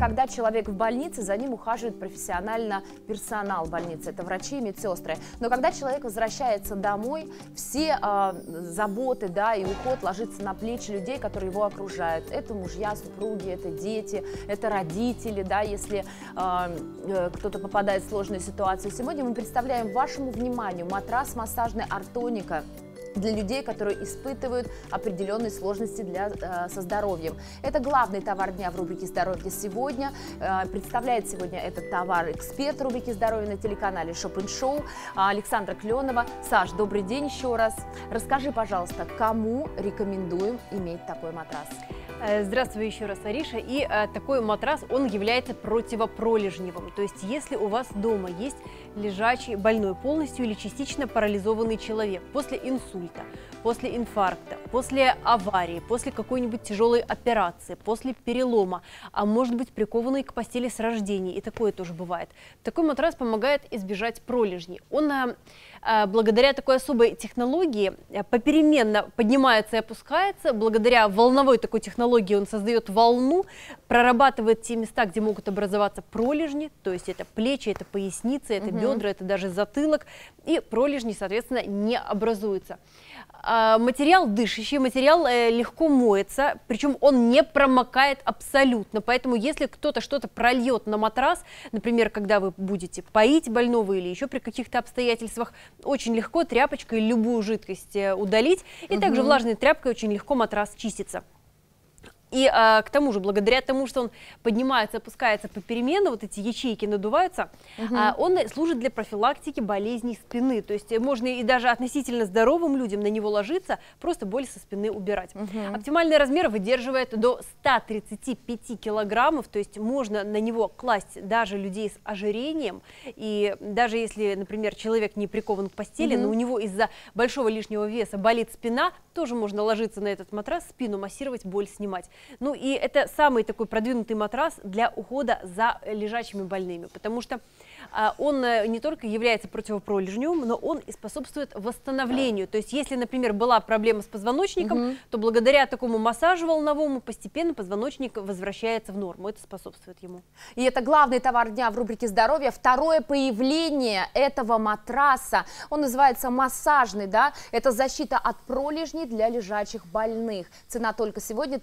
когда человек в больнице, за ним ухаживает профессионально персонал больницы, это врачи и медсестры. Но когда человек возвращается домой, все э, заботы да, и уход ложится на плечи людей, которые его окружают. Это мужья, супруги, это дети, это родители, да, если э, кто-то попадает в сложную ситуацию. Сегодня мы представляем вашему вниманию матрас массажный Артоника для людей, которые испытывают определенные сложности для, э, со здоровьем. Это главный товар дня в рубрике «Здоровье сегодня». Э, представляет сегодня этот товар эксперт рубрики «Здоровье» на телеканале Шопен Шоу Александра Кленова. Саш, добрый день еще раз. Расскажи, пожалуйста, кому рекомендуем иметь такой матрас? Э, здравствуй еще раз, Ариша. И э, такой матрас, он является противопролежневым. То есть, если у вас дома есть лежачий, больной полностью или частично парализованный человек после инсульта, после инфаркта, после аварии, после какой-нибудь тяжелой операции, после перелома, а может быть прикованный к постели с рождения, и такое тоже бывает. Такой матрас помогает избежать пролежней. Он э благодаря такой особой технологии попеременно поднимается и опускается, благодаря волновой такой технологии он создает волну, прорабатывает те места, где могут образоваться пролежни, то есть это плечи, это поясница, это угу. бедра, это даже затылок, и пролежни, соответственно, не образуются. А, материал дышащий, материал э, легко моется, причем он не промокает абсолютно, поэтому если кто-то что-то прольет на матрас, например, когда вы будете поить больного или еще при каких-то обстоятельствах, очень легко тряпочкой любую жидкость э, удалить, и угу. также влажной тряпкой очень легко матрас чистится. И а, к тому же, благодаря тому, что он поднимается, опускается попеременно, вот эти ячейки надуваются, угу. а, он служит для профилактики болезней спины. То есть можно и даже относительно здоровым людям на него ложиться, просто боль со спины убирать. Угу. Оптимальный размер выдерживает до 135 килограммов, то есть можно на него класть даже людей с ожирением. И даже если, например, человек не прикован к постели, угу. но у него из-за большого лишнего веса болит спина, тоже можно ложиться на этот матрас, спину массировать, боль снимать. Ну и это самый такой продвинутый матрас для ухода за лежачими больными, потому что а, он э, не только является противопролежневым, но он и способствует восстановлению. То есть, если, например, была проблема с позвоночником, угу. то благодаря такому массажу волновому постепенно позвоночник возвращается в норму. Это способствует ему. И это главный товар дня в рубрике «Здоровье». Второе появление этого матраса, он называется массажный, да, это защита от пролежней для лежачих больных. Цена только сегодня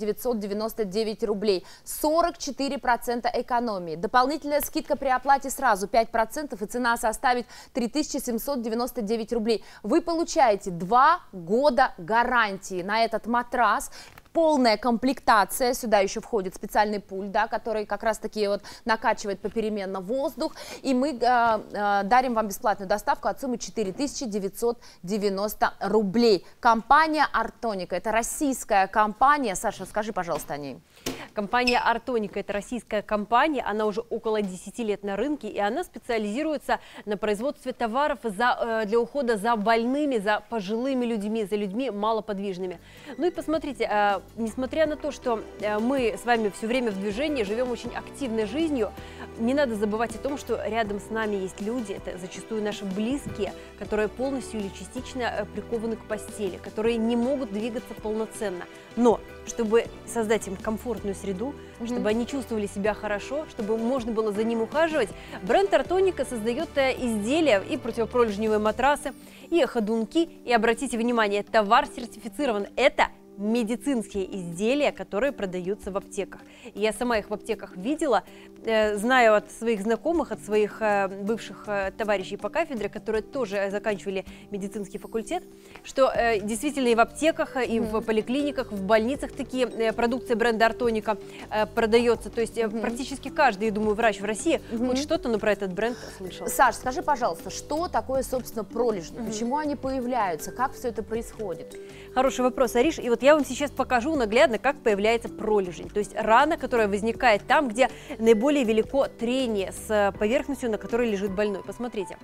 3999 рублей, 44% экономии. Дополнительная скидка при оплате сразу 5% и цена составит 3799 рублей. Вы получаете 2 года гарантии на этот матрас полная комплектация, сюда еще входит специальный пульт, да, который как раз таки вот накачивает попеременно воздух, и мы э, э, дарим вам бесплатную доставку от суммы 4990 рублей. Компания Артоника, это российская компания, Саша, скажи, пожалуйста, о ней. Компания Артоника – это российская компания, она уже около 10 лет на рынке, и она специализируется на производстве товаров за, э, для ухода за больными, за пожилыми людьми, за людьми малоподвижными. Ну и посмотрите, э, несмотря на то, что э, мы с вами все время в движении, живем очень активной жизнью, не надо забывать о том, что рядом с нами есть люди, это зачастую наши близкие, которые полностью или частично прикованы к постели, которые не могут двигаться полноценно. Но чтобы создать им комфортную среду, mm-hmm. чтобы они чувствовали себя хорошо, чтобы можно было за ним ухаживать, бренд Артоника создает э, изделия и противопролежневые матрасы, и ходунки. И обратите внимание, товар сертифицирован. Это медицинские изделия, которые продаются в аптеках. Я сама их в аптеках видела, э, знаю от своих знакомых, от своих э, бывших э, товарищей по кафедре, которые тоже заканчивали медицинский факультет, что действительно и в аптеках, и в поликлиниках, в больницах такие продукции бренда Артоника продается. То есть mm практически каждый, я думаю, врач в России mm хоть что-то, но про этот бренд слышал. Саш, скажи, пожалуйста, что такое, собственно, пролежни? mm Почему они появляются? Как все это происходит? Хороший вопрос, Ариш. И вот я вам сейчас покажу наглядно, как появляется пролежень. То есть рана, которая возникает там, где наиболее велико трение с поверхностью, на которой лежит больной. Посмотрите.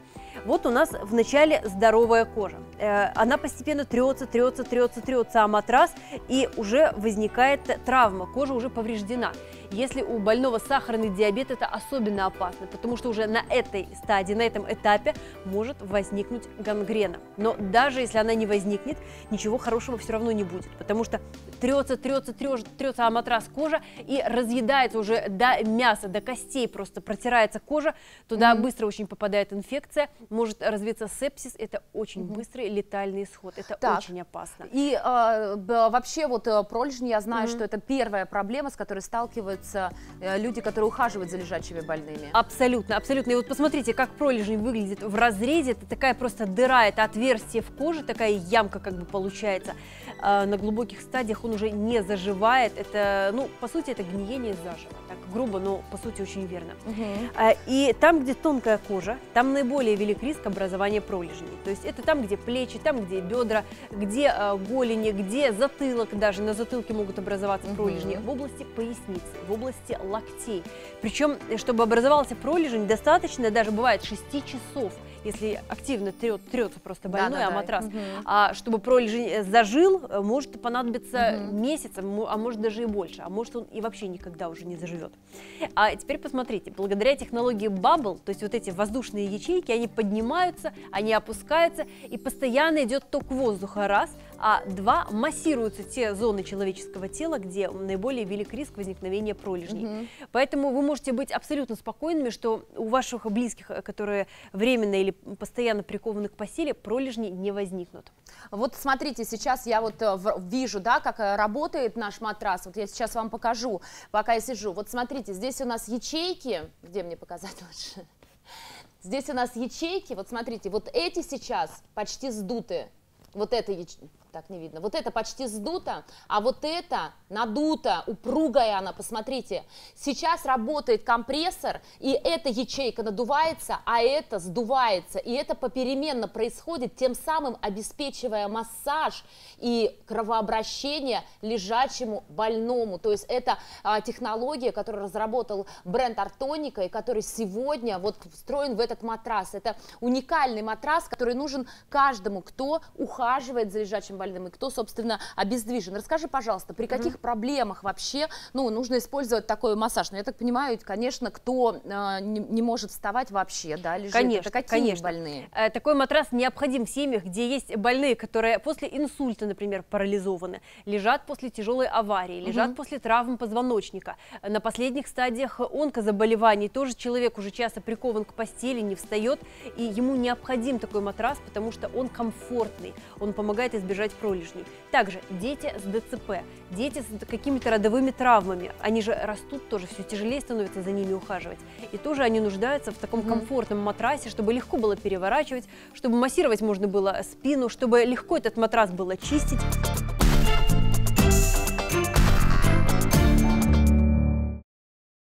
Вот у нас вначале здоровая кожа. Э, она постепенно трется, трется, трется, трется о матрас, и уже возникает травма, кожа уже повреждена. Если у больного сахарный диабет, это особенно опасно, потому что уже на этой стадии, на этом этапе может возникнуть гангрена. Но даже если она не возникнет, ничего хорошего все равно не будет, потому что трется, трется, трется, трется о матрас кожа и разъедается уже до мяса, до костей просто протирается кожа, туда mm-hmm. быстро очень попадает инфекция, может развиться сепсис, это очень mm-hmm. быстрый летальный исход, это так. очень опасно. И э, вообще вот э, пролежни, я знаю, mm-hmm. что это первая проблема, с которой сталкиваются э, люди, которые ухаживают за лежачими больными. Абсолютно, абсолютно. И вот посмотрите, как пролежень выглядит в разрезе, это такая просто дыра, это отверстие в коже, такая ямка как бы получается. Э, на глубоких стадиях он уже не заживает, это, ну, по сути, это гниение заживо, так грубо, но по сути очень верно. Угу. И там, где тонкая кожа, там наиболее велик риск образования пролежней. То есть это там, где плечи, там, где бедра, где э, голени, где затылок, даже на затылке могут образоваться угу. пролежни, в области поясницы, в области локтей. Причем, чтобы образовался пролежень, достаточно даже бывает 6 часов если активно трет, трется просто больной, да, да, а матрас. Угу. А чтобы пролежень э, зажил, э, может понадобиться угу. месяц, а может даже и больше, а может он и вообще никогда уже не заживет. А теперь посмотрите, благодаря технологии Bubble, то есть вот эти воздушные ячейки, они поднимаются, они опускаются, и постоянно идет ток воздуха, раз, а два, массируются те зоны человеческого тела, где наиболее велик риск возникновения пролежней. Угу. Поэтому вы можете быть абсолютно спокойными, что у ваших близких, э, которые временно или постоянно прикованы к постели, пролежни не возникнут. Вот смотрите, сейчас я вот э, вижу, да, как э, работает наш матрас. Вот я сейчас вам покажу, пока я сижу. Вот смотрите, здесь у нас ячейки. Где мне показать лучше? Здесь у нас ячейки, вот смотрите, вот эти сейчас почти сдуты. Вот это ячейка так не видно. Вот это почти сдуто, а вот это надуто, упругая она, посмотрите. Сейчас работает компрессор, и эта ячейка надувается, а это сдувается. И это попеременно происходит, тем самым обеспечивая массаж и кровообращение лежачему больному. То есть это а, технология, которую разработал бренд Артоника, и который сегодня вот встроен в этот матрас. Это уникальный матрас, который нужен каждому, кто ухаживает за лежачим больным больным и кто, собственно, обездвижен. Расскажи, пожалуйста, при каких mm-hmm. проблемах вообще ну, нужно использовать такой массаж? Ну, я так понимаю, конечно, кто э, не, не может вставать вообще, да, лежит. Конечно, Это какие конечно. больные? Э, такой матрас необходим в семьях, где есть больные, которые после инсульта, например, парализованы, лежат после тяжелой аварии, лежат mm-hmm. после травм позвоночника. На последних стадиях онкозаболеваний тоже человек уже часто прикован к постели, не встает, и ему необходим такой матрас, потому что он комфортный, он помогает избежать пролежней. Также дети с ДЦП, дети с какими-то родовыми травмами, они же растут тоже, все тяжелее становится за ними ухаживать. И тоже они нуждаются в таком комфортном матрасе, чтобы легко было переворачивать, чтобы массировать можно было спину, чтобы легко этот матрас было чистить.